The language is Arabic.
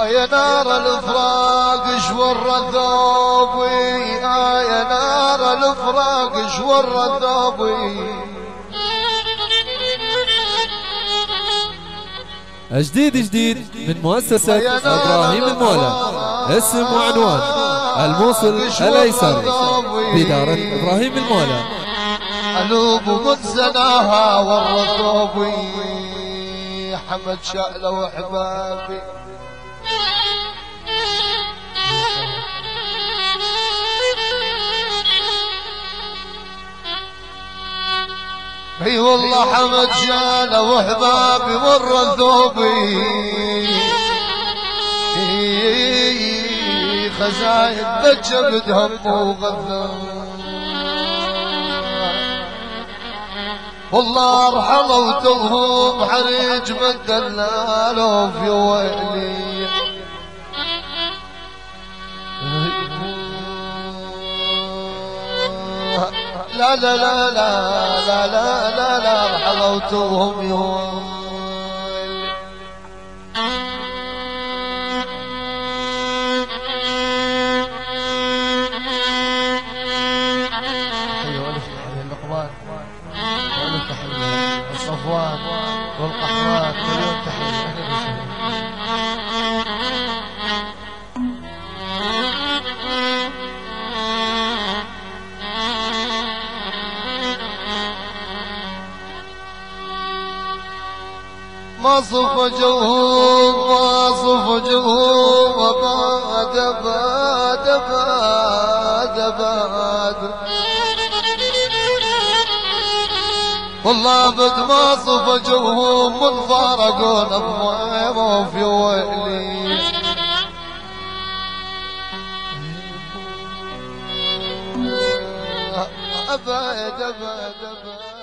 يا نار الفراق شور الذوبي يا نار الفراق شور الذوبي جديد جديد من مؤسسة إبراهيم المولى اسم وعنوان الموصل الأيسر بدار إبراهيم المولى. قلوب من زناها والرطوبي حمد شأله وحبابي. أي والله حمد شأله وحبابي مر ثوبي خزاين ذج بدهم وغذوا والله أرحموا وتوهم حريج من دلالوا في ويلي. لا لا لا لا لا لا لا حظوتهم يوم. أيوة، صفوان والقحوات والتحية أهلا وسهلا ما صف جوهم ما صف جوهم بعد بعد بعد. بعد والله بد ما صف جوهم من فارقون بضيمه في ويلي. أبد أبد أبد